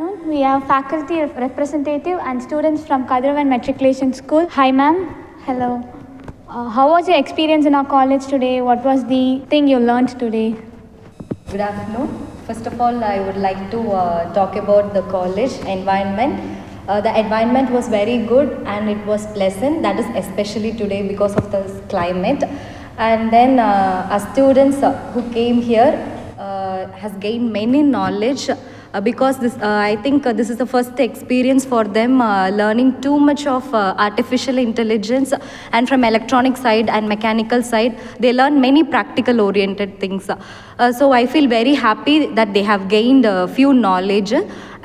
We have faculty representative and students from Kadiravan Matriculation School. Hi, ma'am. Hello. Uh, how was your experience in our college today? What was the thing you learned today? Good afternoon. First of all, I would like to uh, talk about the college environment. Uh, the environment was very good and it was pleasant. That is especially today because of the climate. And then uh, our students uh, who came here uh, has gained many knowledge. Uh, because this, uh, I think uh, this is the first experience for them learning too much of artificial intelligence and from electronic side and mechanical side they learn many practical oriented things. So i feel very happy that they have gained a few knowledge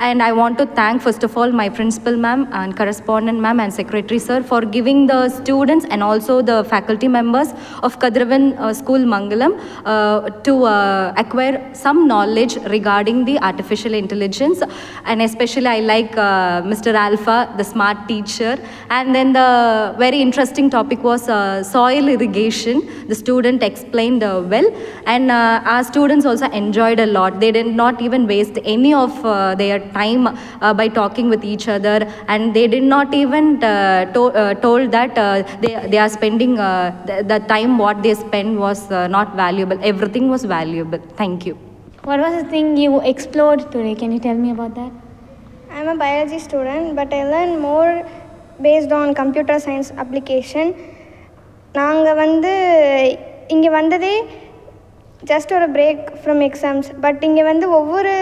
and i want to thank first of all my principal ma'am and correspondent ma'am and secretary sir for giving the students and also the faculty members of kadravan uh, school mangalam uh, to uh, acquire some knowledge regarding the artificial intelligence. And especially i like uh, mr alpha the smart teacher. And then the very interesting topic was uh, soil irrigation. The student explained uh, well. And our students also enjoyed a lot. They did not even waste any of their time uh, by talking with each other and they did not even uh, to- uh, told that uh, they, they are spending uh, the, the time what they spend was uh, not valuable everything was valuable thank you What was the thing you explored today? Can you tell me about that? I'm a biology student, but I learn more based on computer science application. நாங்கள் வந்து இங்கே வந்ததே just ஒரு break from exams but இங்கே வந்து ஒவ்வொரு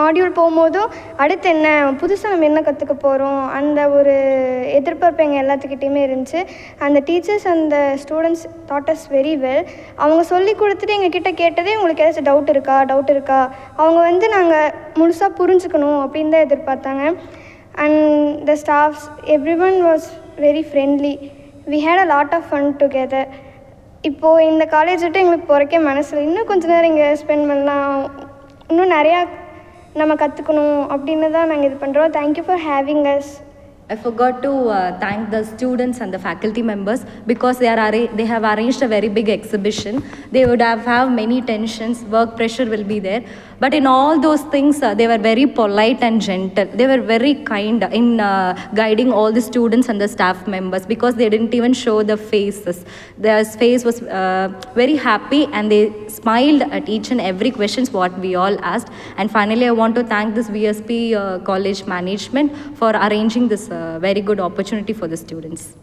module போகும்போதும் அடுத்து என்ன புதுசாக நம்ம என்ன கற்றுக்க போகிறோம் அந்த ஒரு எதிர்பார்ப்பு எங்கள் எல்லாத்துக்கிட்டேயுமே இருந்துச்சு. அந்த டீச்சர்ஸ் அந்த students taught us very well அவங்க சொல்லி கொடுத்துட்டு எங்ககிட்ட கேட்டதே உங்களுக்கு ஏதாச்சும் டவுட் இருக்கா டவுட் இருக்கா? அவங்க வந்து நாங்கள் முழுசாக புரிஞ்சுக்கணும் அப்படின்னு தான் எதிர்பார்த்தாங்க. And the staffs every one was very friendly we had a lot of fun together இப்போது இந்த காலேஜ் விட்டு எங்களுக்கு போகிறக்கே மனசில் இன்னும் கொஞ்சம் நேரம் இங்கே ஸ்பெண்ட் பண்ணலாம். இன்னும் நிறையா நம்ம கற்றுக்கணும் அப்படின்னு தான் நாங்கள் இது பண்ணுறோம் thank you for having as I forgot to uh, thank the students and the faculty members because they are arra- they have arranged a very big exhibition. They would have have many tensions, work pressure will be there, but in all those things uh, they were very polite and gentle. They were very kind in uh, guiding all the students and the staff members because they didn't even show the faces. Their face was uh, very happy and they smiled at each and every questions what we all asked. And finally, I want to thank this VSB uh, college management for arranging this uh, very good opportunity for the students.